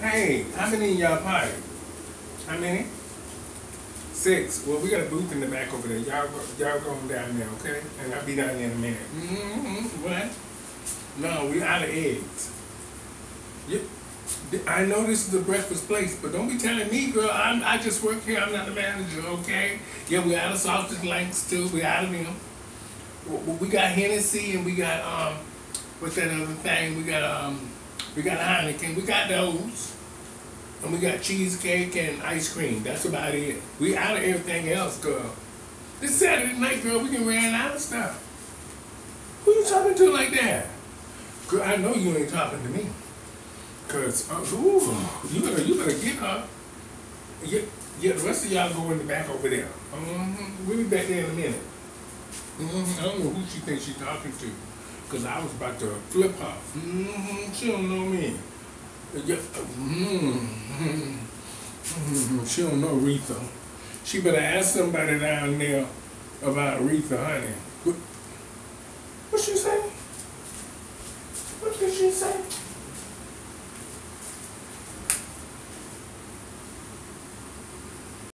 Hey, how many in y'all party? How many? Six. Well, we got a booth in the back over there. Y'all go, y'all go down there, okay? And I'll be down there in a minute. Mm-hmm. What? No, we out of eggs. Yep. I know this is a breakfast place, but don't be telling me, girl. I'm, I just work here. I'm not the manager, okay? Yeah, we out of sausage links too. We out of them. We got Hennessy and we got um, what's that other thing? We got um, we got Heineken. We got those. And we got cheesecake and ice cream. That's about it. We out of everything else, girl. This Saturday night, girl, we can ran out of stuff. Who you talking to like that? Girl, I know you ain't talking to me. Cause, uh, ooh, you better, you better get her. Yeah, yeah, the rest of y'all go in the back over there. Mm-hmm. We'll be back there in a minute. Mm-hmm. I don't know who she thinks she's talking to. Because I was about to flip her. Mm-hmm, she don't know me. Uh, mm-hmm. She don't know Aretha. She better ask somebody down there about Aretha, honey. What, what she say? What did she say?